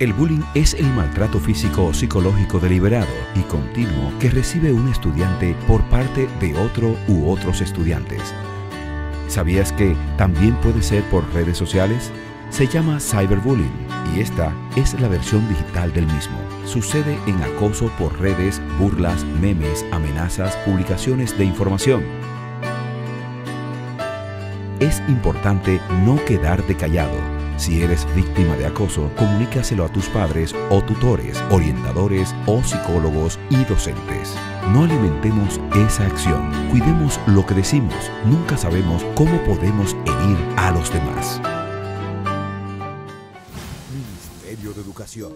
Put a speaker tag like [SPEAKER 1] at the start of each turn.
[SPEAKER 1] El bullying es el maltrato físico o psicológico deliberado y continuo que recibe un estudiante por parte de otro u otros estudiantes. ¿Sabías que también puede ser por redes sociales? Se llama cyberbullying y esta es la versión digital del mismo. Sucede en acoso por redes, burlas, memes, amenazas, publicaciones de información. Es importante no quedarte callado. Si eres víctima de acoso, comunícaselo a tus padres o tutores, orientadores o psicólogos y docentes. No alimentemos esa acción. Cuidemos lo que decimos. Nunca sabemos cómo podemos herir a los demás.
[SPEAKER 2] Ministerio de Educación.